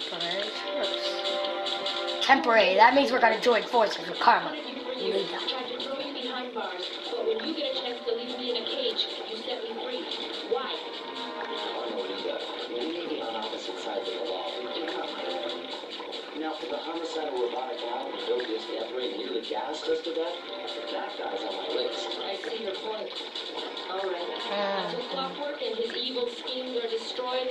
Temporary truce. Temporary. That means we're gonna join forces with Karma. Lead them. Tried to throw you behind bars, but when you get a chance to leave me in a cage, you set me free. Why? Carmelita, we may be on opposite sides of the law, we do have. Now, for the homicidal robotic built this death ray nearly gassed us to death, that guy's on my list. I see your point. All right. Mm. Clockwork and his evil schemes are destroyed,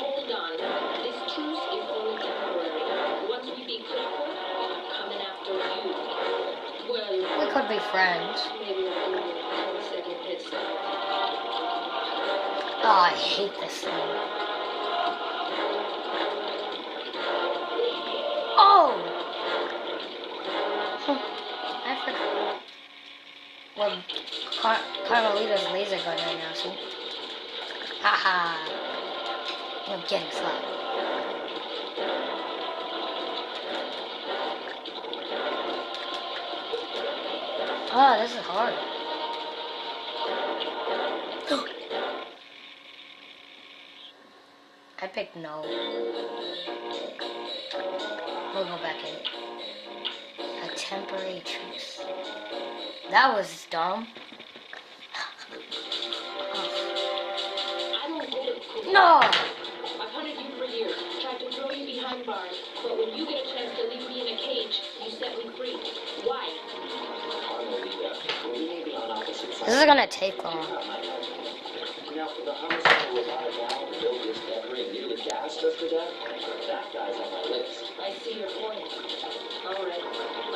could be friends. maybe I'll give you a 10 second head start. Oh, I hate this thing. Oh! Hmm, I forgot. Well, Car- Carmelita's laser gun right now, see? Haha. I'm getting slapped. Oh, this is hard. I picked no. We'll go back in. A temporary truce. That was dumb. I don't go to cool. No! I've hunted you for years, tried to throw you behind bars, but when you that guy's on my list. I see your point. All right.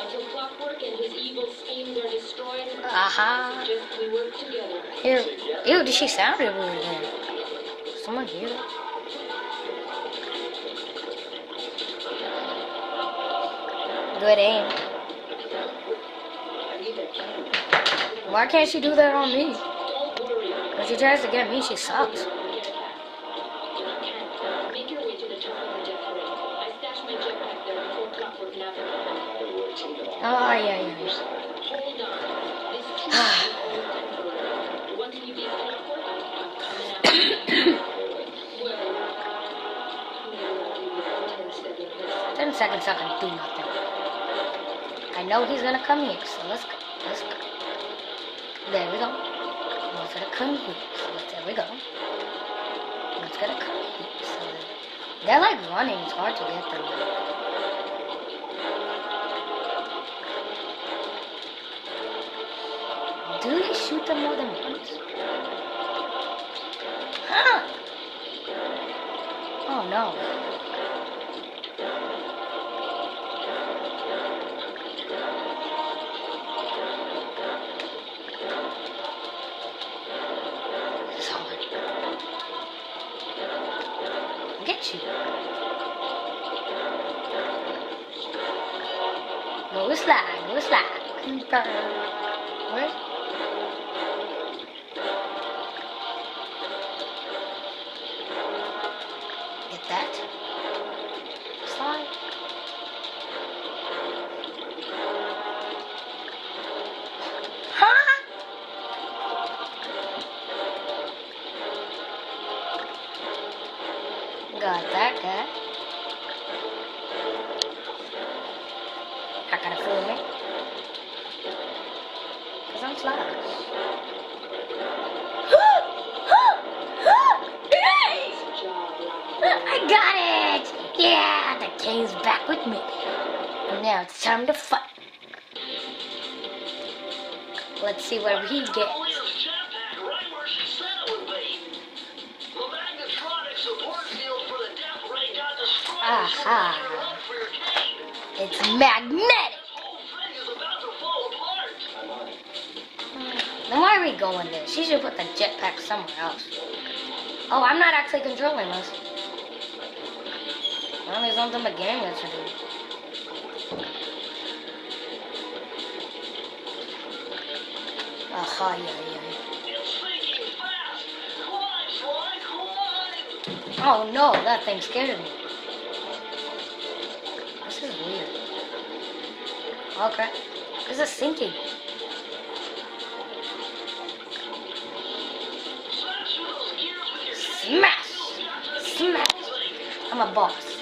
Until Clockwork and his evil schemes are destroyed, Aha. I suggest we work together. Here. Ew, did she sound weird again? Someone that? Good aim. I need that camera. Why can't she do that on me? When she tries to get me, she sucks. Can. I. Oh, yeah, yeah. Hold on. This truce is only temporary. Once we beat Clockwork, ah. I'm coming after you. Well, maybe I'll give you a 10 second head start. Ten seconds not gonna do nothing. I know he's gonna come here, so let's go. Let's go. There we go. Let's gonna come here. So there we go. Let's gonna come here. So they're like running. It's hard to get them. Do they shoot them more than once? Huh? Oh no. Go slide, go slide. Creeper. Where? Get that. Slide. Huh? Got that guy. Gonna fool me. Cause I'm sliding. I got it! Yeah, the king's back with me. Now it's time to fight. Let's see what he gets. Leo's jetpack right Are going there? She should put the jetpack somewhere else. Oh, I'm not actually controlling this. Well, there's nothing but game to do. Aha, yeah, yeah. Oh no, that thing scared me. This is weird. Oh crap. This is sinking. I'm a boss.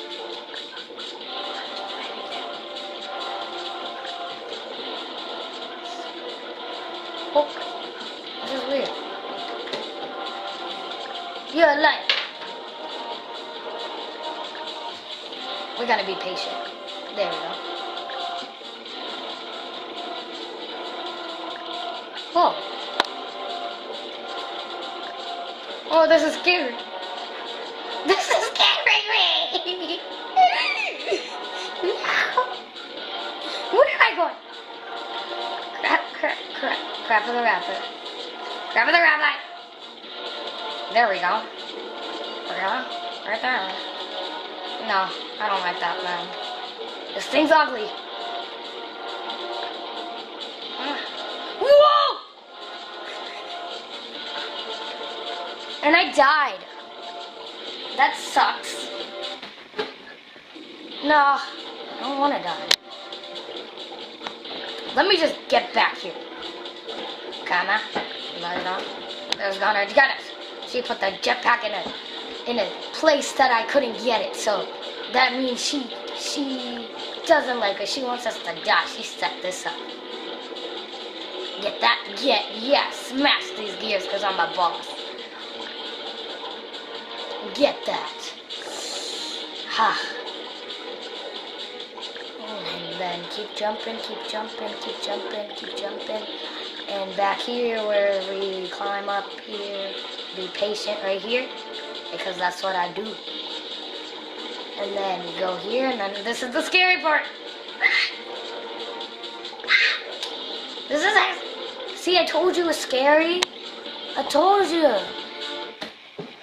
You're alive. We gotta be patient. There we go. Whoa. Oh, this is scary. This is me. Where am I going? Crap, crap, crap, crap of the rapper. Crap the rabbi. There we go. Yeah, right there. No, I don't like that, man. This thing's ugly. Whoa! And I died. That sucks. No, I don't want to die. Let me just get back here. On. There's Gunner. Get it. She put the jetpack in a in a place that I couldn't get it. So that means she she doesn't like us. She wants us to die. She set this up. Get that? Get yeah. Smash these gears because I'm a boss. Get that. Ha. Then keep jumping, keep jumping, keep jumping, keep jumping. And back here where we climb up here, be patient right here, because that's what I do. And then go here, and then this is the scary part. This is see, I told you it was scary. I told you.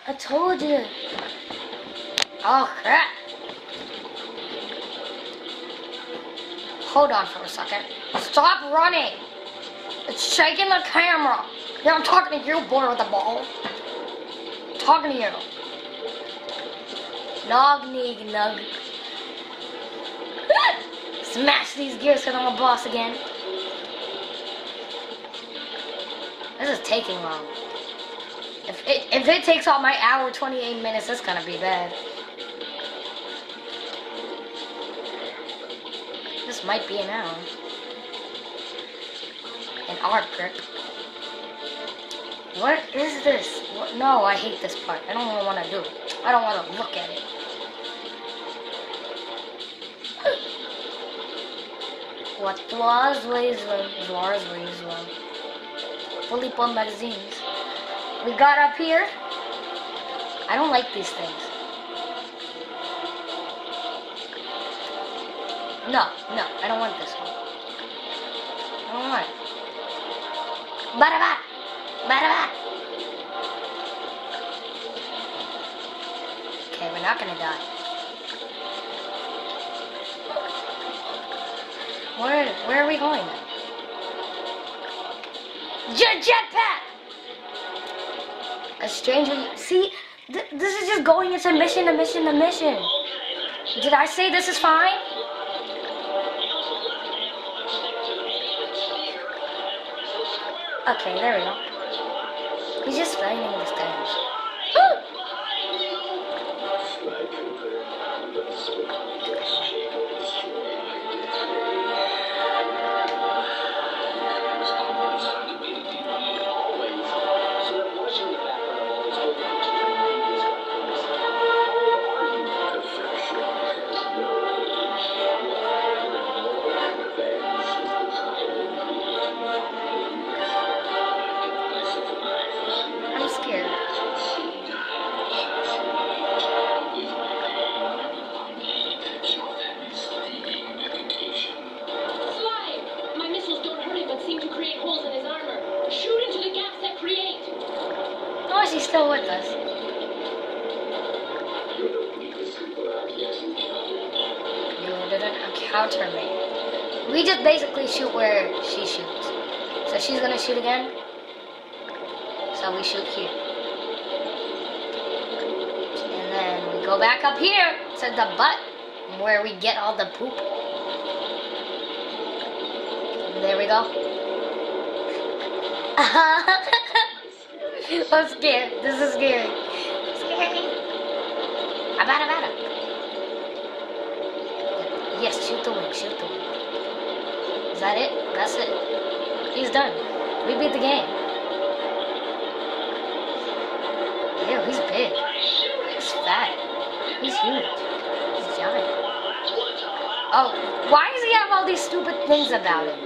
I told you. Oh crap. Hold on for a second. Stop running. It's shaking the camera. Yeah, I'm talking to you, boy with the ball. talking to you. Nog nig nug. Smash these gears because I'm a boss again. This is taking long. If it, if it takes all my hour 28 minutes, it's gonna be bad. Might be an hour. An art grip. What is this? What? No, I hate this part. I don't want to do it. I don't want to look at it. What was razor? Was razor? Fully pumped magazines. We got up here. I don't like these things. No, no, I don't want this one. I don't want it. Bada Bada Okay, we're not gonna die. Where, where are we going? Jet jetpack! A stranger. See, th- this is just going into mission a mission a mission. Did I say this is fine? Okay, there we go. He's just finding the stairs. Me. We just basically shoot where she shoots. So she's gonna shoot again. So we shoot here. And then we go back up here to the butt where we get all the poop. There we go. I'm scared. This is scary. Scary. Abada, abada. Yes, shoot the wing, shoot the wing. Is that it? That's it. He's done. We beat the game. Ew, he's big. He's fat. He's huge. He's giant. Oh, why does he have all these stupid things about him?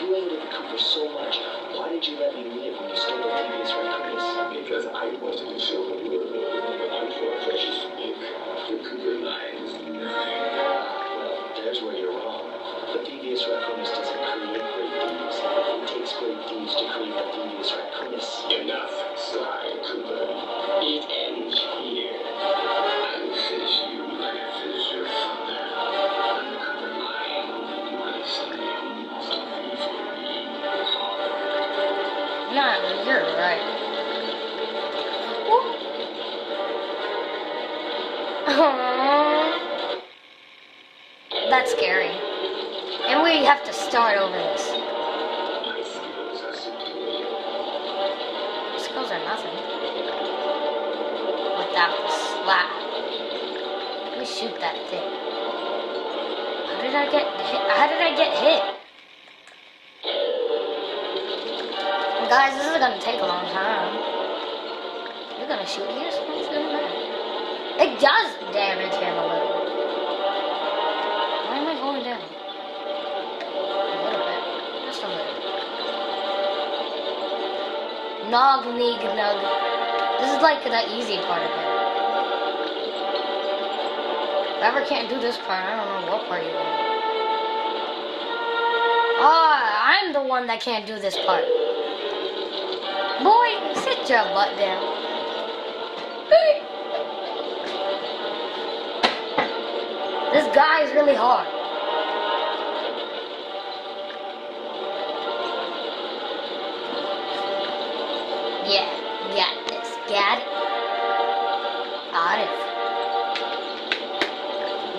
You you so much, why did you let me when you stole the? Because I wanted to show that I'm for It great deeds to create the devious raccoonist. Enough, Sly Cooper. It ends here. I will finish you like I finished your father. And the Cooper line will be my Sunday something for me. Nah, you're right. Aww. That's scary. And we have to start over this. Slap. Let me shoot that thing. How did I get hit? How did I get hit? Guys, this is gonna take a long time. You're gonna shoot here, it's gonna. It does damage him a little. Why am I going down? A little bit. Just a little. Nog, nig, nug. This is like the easy part of it. Whoever can't do this part, I don't know what part you're doing. Ah, I'm the one that can't do this part. Boy, sit your butt down. this guy is really hard. Yeah, got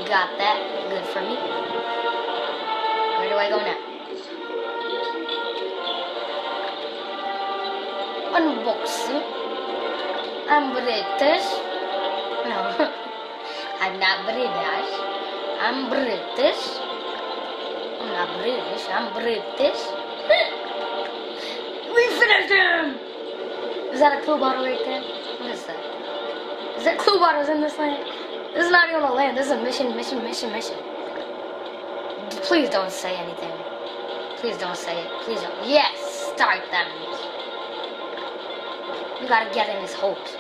Got that. Good for me. Where do I go now? Unboxing. I'm British. No, I'm not British. I'm British. I'm not British. I'm British. we finished him! Is that a clue bottle right there? What is that? Is there clue bottles in this land? This is not even a land. This is a mission, mission, mission, mission. Please don't say anything. Please don't say it. Please don't. Yes! Start them. You gotta get in his hopes.